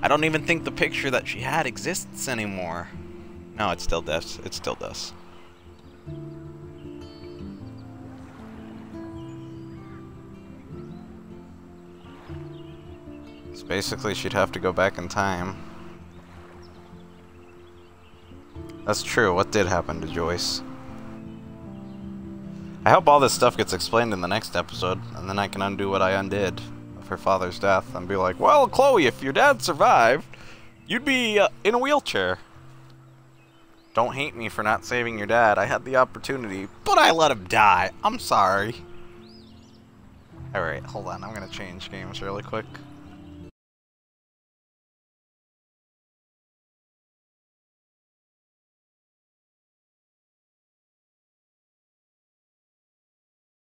I don't even think the picture that she had exists anymore. No, it still does. It still does. So basically, she'd have to go back in time. That's true. What did happen to Joyce? I hope all this stuff gets explained in the next episode, and then I can undo what I undid her father's death and be like, well, Chloe, if your dad survived, you'd be uh, in a wheelchair. Don't hate me for not saving your dad. I had the opportunity, but I let him die. I'm sorry. Alright, hold on. I'm going to change games really quick.